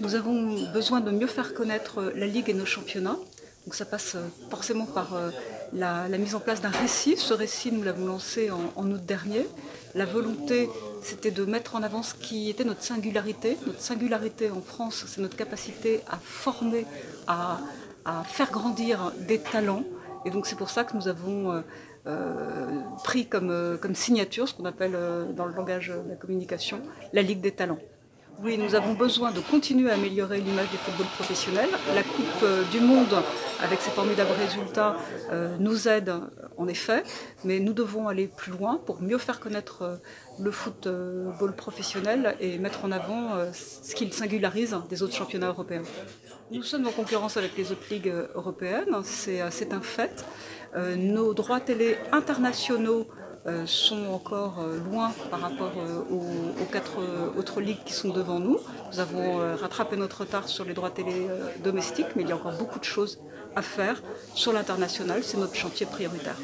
Nous avons besoin de mieux faire connaître la Ligue et nos championnats. Donc ça passe forcément par la, mise en place d'un récit. Ce récit, nous l'avons lancé en, août dernier. La volonté, c'était de mettre en avant ce qui était notre singularité. Notre singularité en France, c'est notre capacité à former, à, faire grandir des talents. Et donc c'est pour ça que nous avons euh, euh, pris euh, comme, signature ce qu'on appelle dans le langage de la communication la Ligue des talents. Oui, nous avons besoin de continuer à améliorer l'image du football professionnel. La Coupe euh, du Monde, avec ses formidables résultats, euh, nous aide en effet, mais nous devons aller plus loin pour mieux faire connaître euh, le football professionnel et mettre en avant ce qu'il singularise des autres championnats européens. Nous sommes en concurrence avec les autres ligues européennes, c'est un fait. Nos droits télé internationaux euh, sont encore euh, loin par rapport euh, aux, quatre autres ligues qui sont devant nous. Nous avons rattrapé notre retard sur les droits télé domestiques, mais il y a encore beaucoup de choses à faire sur l'international. C'est notre chantier prioritaire.